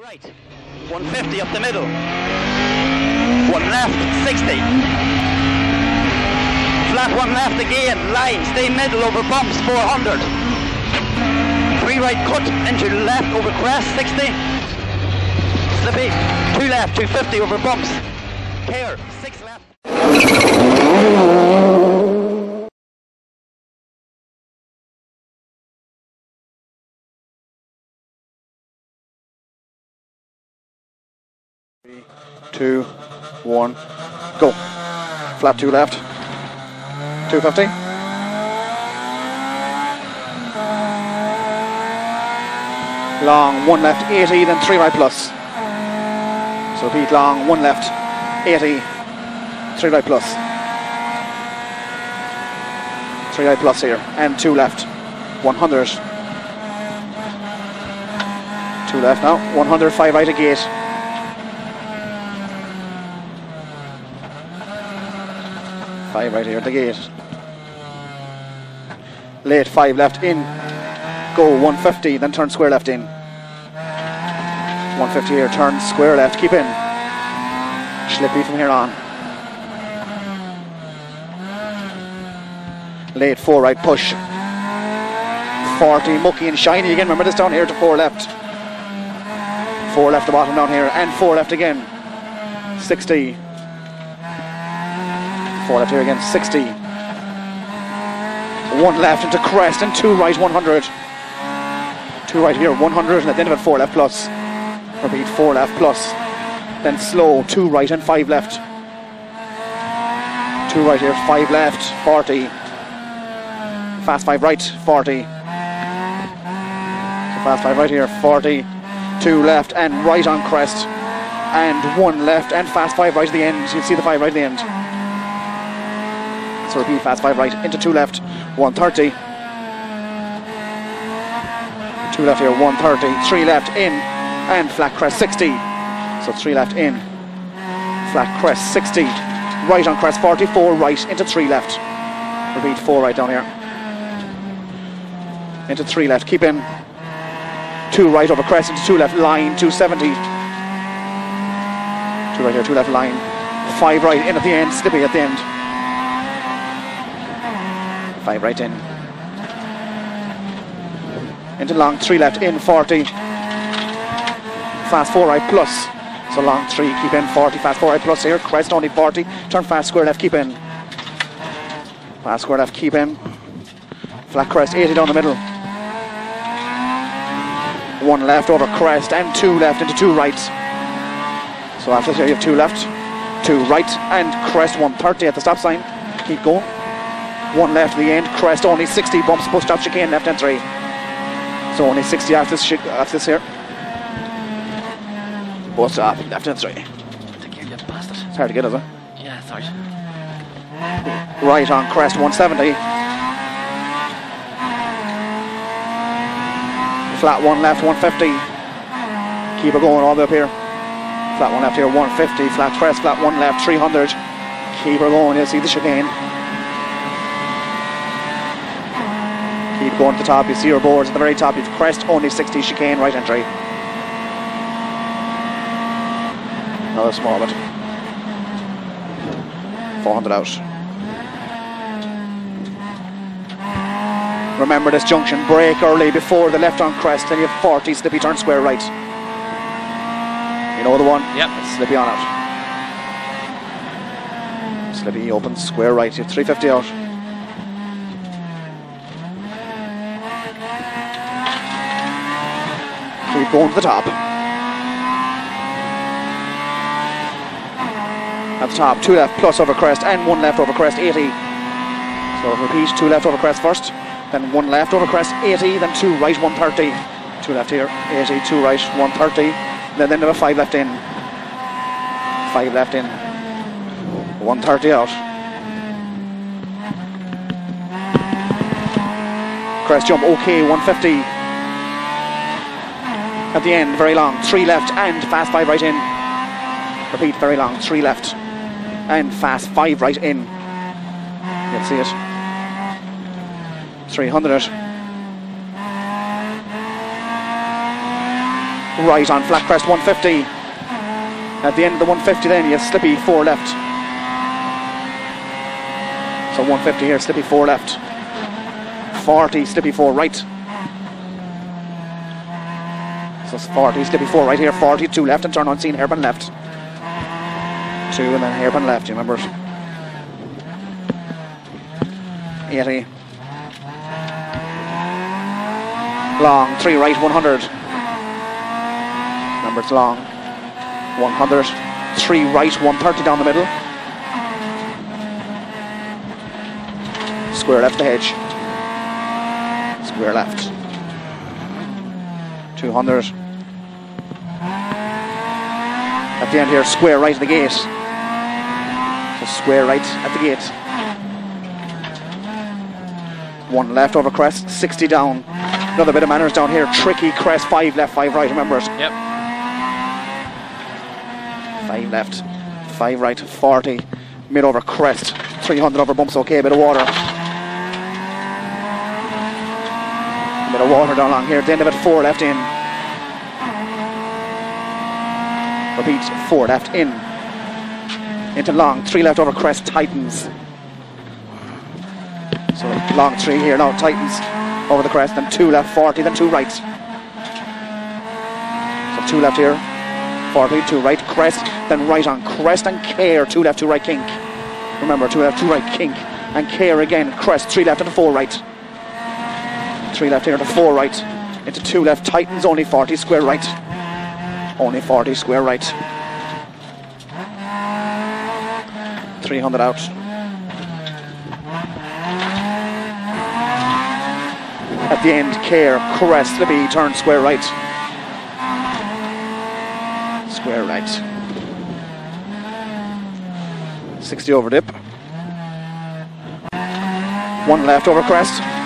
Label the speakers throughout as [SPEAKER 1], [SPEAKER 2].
[SPEAKER 1] Right, 150 up the middle. One left, 60. Flat one left again, line, stay middle over bumps, 400. Three right cut into left over crest, 60. Slippy, two left, 250 over bumps. Care, six left.
[SPEAKER 2] Two, one, go. Flat two left. 250. Long, one left, 80, then three right plus. So repeat long, one left, 80, three right plus. Three right plus here, and two left, 100. Two left now, 100, five right a gate. Five right here at the gate. Late five left in. Go 150, then turn square left in. 150 here, turn square left, keep in. Slippy from here on. Late four right push. 40, mucky and shiny again. Remember this down here to four left. Four left the bottom down here, and four left again. 60. Four left here again, 60. One left into crest and two right, 100. Two right here, 100, and at the end of it, four left plus. Repeat, four left plus. Then slow, two right and five left. Two right here, five left, 40. Fast five right, 40. So fast five right here, 40. Two left and right on crest. And one left and fast five right at the end. You can see the five right at the end. So repeat, fast five right into two left, 130. Two left here, 130. Three left in and flat crest 60. So three left in, flat crest 60. Right on crest 44, right into three left. Repeat, four right down here. Into three left, keep in. Two right over crest into two left, line 270. Two right here, two left line. Five right in at the end, slippy at the end. Five right in. Into long, three left in, 40. Fast four right plus. So long three, keep in, 40. Fast four right plus here. Crest only 40. Turn fast square left, keep in. Fast square left, keep in. Flat crest, 80 down the middle. One left over crest and two left into two rights. So after here you have two left, two right and crest 130 at the stop sign. Keep going. One left at the end, crest only 60, bumps, bus stop chicane, left and three. So only 60 after this, after this here. Bus stop, left and three. It's hard to get, is it?
[SPEAKER 3] Yeah, sorry.
[SPEAKER 2] Right on crest 170. Flat one left 150. Keep it going all the way up here. Flat one left here 150. Flat crest, flat one left 300. Keep her going, you'll see the chicane. Keep going to the top, you see your boards at the very top. You've crest, only 60 chicane, right entry. Another small bit. 400 out. Remember this junction, brake early before the left on crest, then you have 40, slippy turn square right. You know the one?
[SPEAKER 3] Yep.
[SPEAKER 2] Slippy on out. Slippy open, square right, you have 350 out. Keep going to the top. At the top, two left plus over crest and one left over crest, 80. So repeat, two left over crest first, then one left over crest, 80, then two right, 130. Two left here, 80, two right, 130. Then then there a five left in. Five left in. 130 out. Crest jump, okay, 150. At the end, very long, three left and fast five right in. Repeat, very long, three left and fast five right in. You'll see it. 300. right on flat crest 150. At the end of the 150 then you have slippy 4 left. So 150 here, slippy 4 left. 40, slippy 4 right. So it's 40, slippy 4 right here, 42 left and turn on scene, hairpin left. 2 and then hairpin left, you remember it. 80. Long, 3 right, 100. Remember it's long. 100. 3 right, 130 down the middle. Square left the hedge. Square left. 200. At the end here, square right at the gate. So square right at the gate. One left over crest, 60 down. Another bit of manners down here. Tricky crest, five left, five right. Remember it.
[SPEAKER 3] Yep.
[SPEAKER 2] Five left, five right, 40. Mid over crest, 300 over bumps. Okay, bit of water. Bit of water down along here. Of it, four left in. Repeat, four left in. Into long, three left over crest, tightens. So long three here now, tightens over the crest, then two left, 40, then two right. So two left here, 40, two right, crest, then right on crest and care, two left, two right, kink. Remember, two left, two right, kink, and care again, crest, three left and four right. Three left here to four right, into two left, Titans only 40, square right. Only 40, square right. 300 out. At the end, care, crest, slippy, turn square right. Square right. 60 over dip. One left over crest.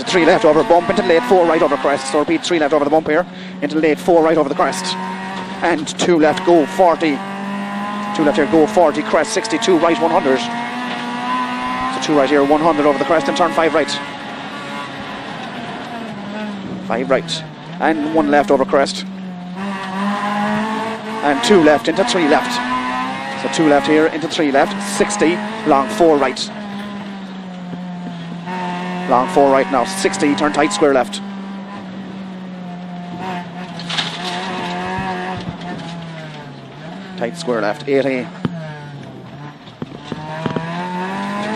[SPEAKER 2] Into three left over bump. Into late four right over crest. So repeat three left over the bump here. Into late four right over the crest. And two left go 40. Two left here go 40 crest 62 right 100. So two right here 100 over the crest and turn five right. Five right. And one left over crest. And two left into three left. So two left here into three left. 60. Long four right. Long four right now. 60. Turn tight square left. Tight square left. 80.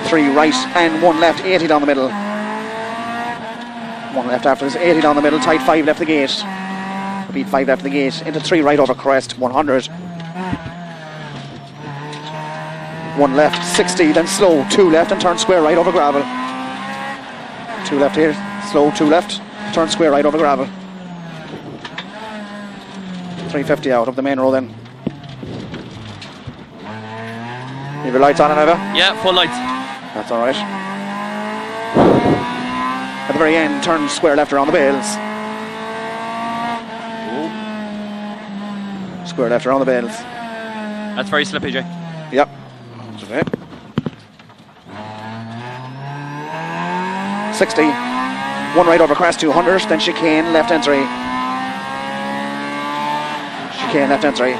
[SPEAKER 2] Three right and one left. 80 down the middle. One left after this. 80 down the middle. Tight five left the gate. Repeat five left the gate. Into three right over crest. 100. One left. 60. Then slow. Two left and turn square right over gravel. Two left here. Slow. Two left. Turn square right over gravel. 350 out of the main row then. You have your lights on and over?
[SPEAKER 3] Yeah, full lights.
[SPEAKER 2] That's all right. At the very end, turn square left around the bales. Square left around the bales.
[SPEAKER 3] That's very slippy, Jay.
[SPEAKER 2] Yep. That's okay. 60. One right over crest, 200. Then chicane, left entry. Chicane, left entry.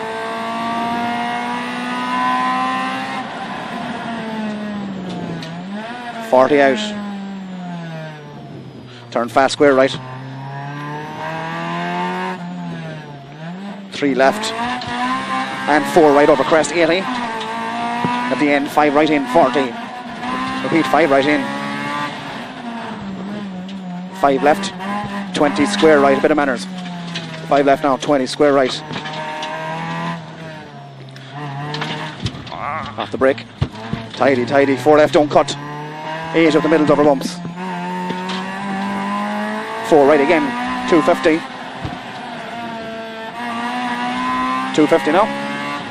[SPEAKER 2] Forty out. Turn fast square right. Three left. And four right over crest, 80. At the end, five right in, 40. Repeat, five right in. Five left, 20 square right, a bit of manners. Five left now, 20 square right. Off the brake. Tidy, tidy. Four left, don't cut. Eight of the middle double bumps. Four right again, 250. 250 now.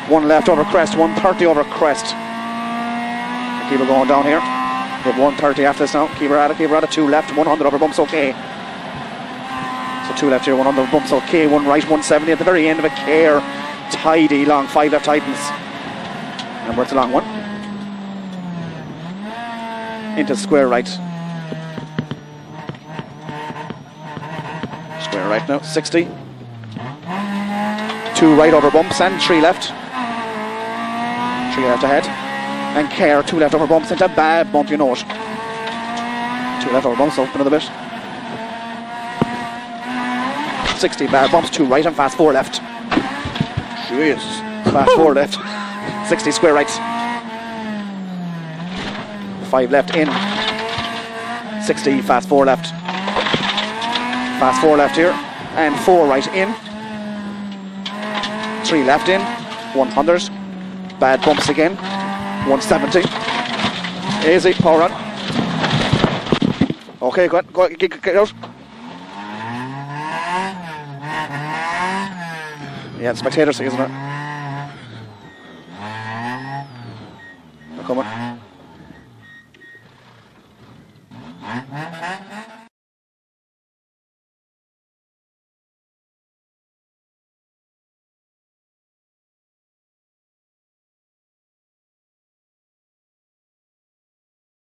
[SPEAKER 2] One left over crest, 130 over crest. Keep it going down here. We have 130 after this now. At it. Two left, 100 over bumps, okay. So two left here, 100 over bumps, okay. One right, 170 at the very end of a care. Tidy, long, five left tightens. Remember, it's a long one. Into square right. Square right now, 60. two right over bumps, and three left. Three left ahead. And Care, two left over bumps into a bad bump, you know it. Two left over bumps, up another bit. 60 bad bumps, two right and fast four left. Jesus. Fast four left. 60 square right. Five left in. 60 fast four left. Fast four left here. And four right in. Three left in. 100. Bad bumps again. 170. Easy, it, run. Okay, go on, go on, get, get, get out. Yeah, it's spectator thing, isn't it? Come on.